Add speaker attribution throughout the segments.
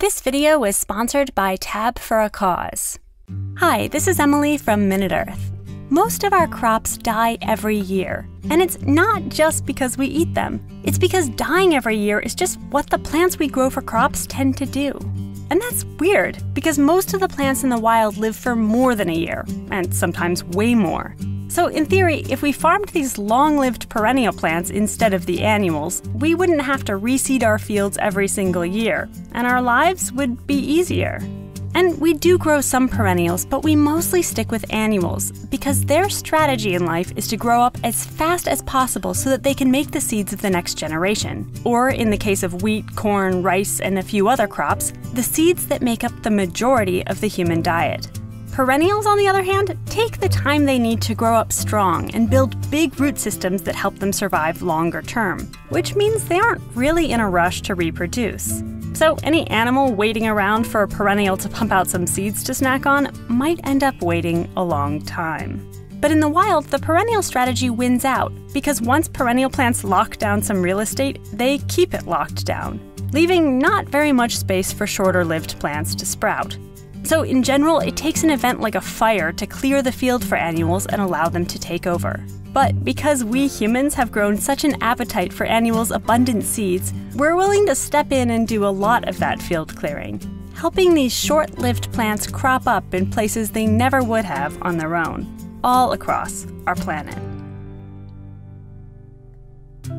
Speaker 1: This video is sponsored by Tab for a Cause. Hi, this is Emily from MinuteEarth. Most of our crops die every year, and it's not just because we eat them. It's because dying every year is just what the plants we grow for crops tend to do. And that's weird, because most of the plants in the wild live for more than a year, and sometimes way more. So, in theory, if we farmed these long lived perennial plants instead of the annuals, we wouldn't have to reseed our fields every single year, and our lives would be easier. And we do grow some perennials, but we mostly stick with annuals because their strategy in life is to grow up as fast as possible so that they can make the seeds of the next generation. Or, in the case of wheat, corn, rice, and a few other crops, the seeds that make up the majority of the human diet. Perennials, on the other hand, take the time they need to grow up strong and build big root systems that help them survive longer term, which means they aren't really in a rush to reproduce. So, any animal waiting around for a perennial to pump out some seeds to snack on might end up waiting a long time. But in the wild, the perennial strategy wins out because once perennial plants lock down some real estate, they keep it locked down, leaving not very much space for shorter lived plants to sprout. So, in general, it takes an event like a fire to clear the field for annuals and allow them to take over. But because we humans have grown such an appetite for annuals' abundant seeds, we're willing to step in and do a lot of that field clearing, helping these short lived plants crop up in places they never would have on their own, all across our planet.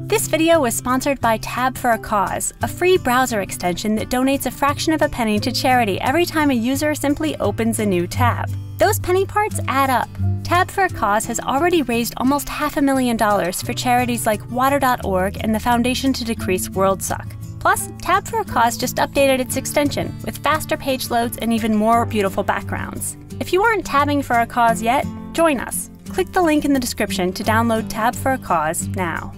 Speaker 1: This video was sponsored by Tab for a Cause, a free browser extension that donates a fraction of a penny to charity every time a user simply opens a new tab. Those penny parts add up. Tab for a Cause has already raised almost half a million dollars for charities like Water.org and the Foundation to Decrease World Suck. Plus, Tab for a Cause just updated its extension with faster page loads and even more beautiful backgrounds. If you aren't tabbing for a cause yet, join us. Click the link in the description to download Tab for a Cause now.